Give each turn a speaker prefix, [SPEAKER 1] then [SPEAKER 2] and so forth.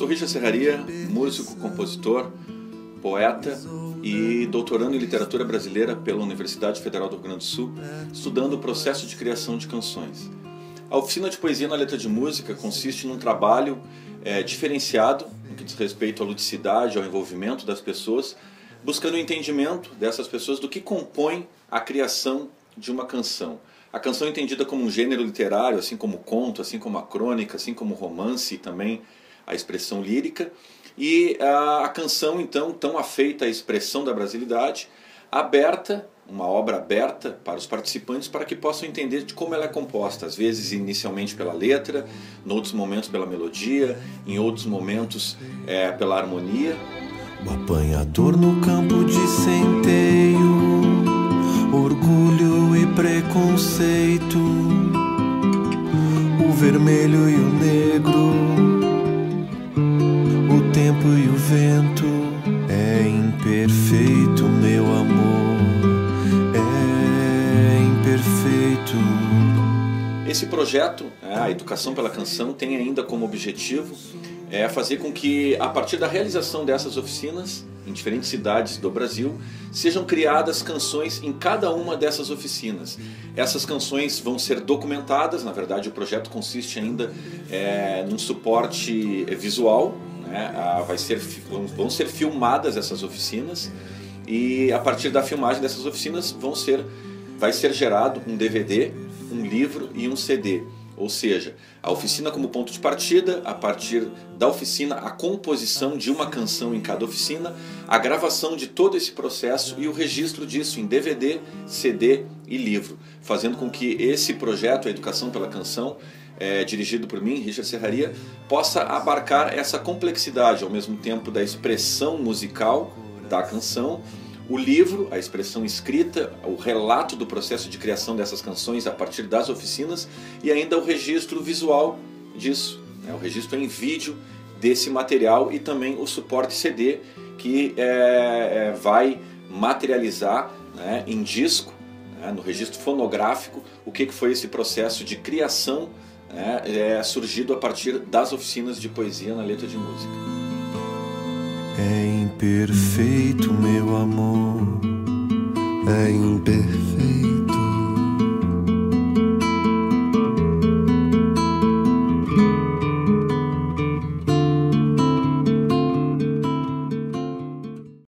[SPEAKER 1] Sou Richard Serraria, músico, compositor, poeta e doutorando em literatura brasileira pela Universidade Federal do Rio Grande do Sul, estudando o processo de criação de canções. A oficina de poesia na letra de música consiste num trabalho é, diferenciado no que diz respeito à ludicidade, ao envolvimento das pessoas, buscando o entendimento dessas pessoas do que compõe a criação de uma canção. A canção é entendida como um gênero literário, assim como o conto, assim como a crônica, assim como o romance e também a expressão lírica. E a, a canção, então, tão afeita à expressão da brasilidade, aberta, uma obra aberta para os participantes para que possam entender de como ela é composta, às vezes inicialmente pela letra, em outros momentos pela melodia, em outros momentos é, pela harmonia.
[SPEAKER 2] O apanhador no campo de centeio, orgulho e preconceito, o vermelho e o negro tempo e o vento é imperfeito, meu amor, é imperfeito.
[SPEAKER 1] Esse projeto, né, a Educação pela Canção, tem ainda como objetivo é fazer com que, a partir da realização dessas oficinas, em diferentes cidades do Brasil, sejam criadas canções em cada uma dessas oficinas. Essas canções vão ser documentadas, na verdade o projeto consiste ainda é, num suporte visual, né? Ah, vai ser, vão ser filmadas essas oficinas e a partir da filmagem dessas oficinas vão ser, vai ser gerado um DVD, um livro e um CD. Ou seja, a oficina como ponto de partida, a partir da oficina, a composição de uma canção em cada oficina, a gravação de todo esse processo e o registro disso em DVD, CD e livro, fazendo com que esse projeto, a Educação pela Canção, é, dirigido por mim, Richard Serraria, possa abarcar essa complexidade ao mesmo tempo da expressão musical da canção, o livro, a expressão escrita, o relato do processo de criação dessas canções a partir das oficinas e ainda o registro visual disso, né? o registro em vídeo desse material e também o suporte CD que é, é, vai materializar né, em disco, né, no registro fonográfico, o que, que foi esse processo de criação é, é surgido a partir das oficinas de poesia na letra de música.
[SPEAKER 2] É imperfeito, meu amor, é imperfeito.